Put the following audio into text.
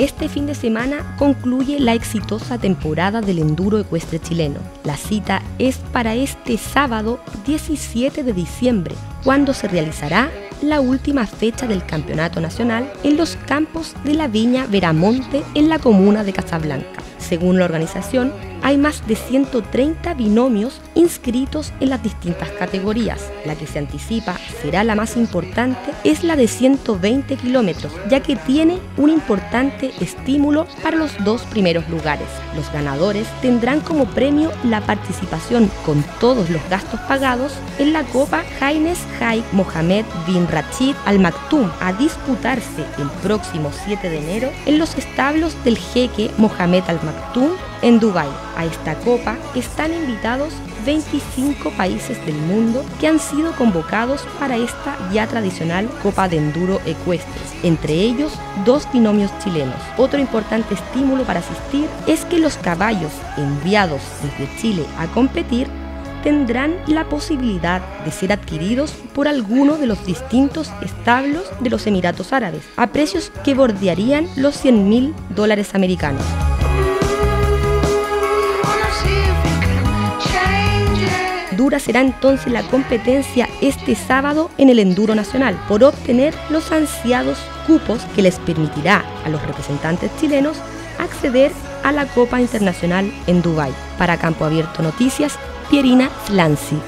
Este fin de semana concluye la exitosa temporada del enduro ecuestre chileno. La cita es para este sábado 17 de diciembre, cuando se realizará la última fecha del campeonato nacional en los campos de la Viña Veramonte en la comuna de Casablanca. Según la organización, hay más de 130 binomios inscritos en las distintas categorías. La que se anticipa será la más importante es la de 120 kilómetros, ya que tiene un importante estímulo para los dos primeros lugares. Los ganadores tendrán como premio la participación con todos los gastos pagados en la Copa Haines Haik Mohamed bin Rachid Al Maktoum a disputarse el próximo 7 de enero en los establos del jeque Mohamed Al Maktoum en Dubái. A esta copa están invitados 25 países del mundo que han sido convocados para esta ya tradicional Copa de Enduro Ecuestres, entre ellos dos binomios chilenos. Otro importante estímulo para asistir es que los caballos enviados desde Chile a competir tendrán la posibilidad de ser adquiridos por alguno de los distintos establos de los Emiratos Árabes a precios que bordearían los 100 mil dólares americanos. Dura será entonces la competencia este sábado en el Enduro Nacional por obtener los ansiados cupos que les permitirá a los representantes chilenos acceder a la Copa Internacional en Dubái. Para Campo Abierto Noticias, Pierina Flancy.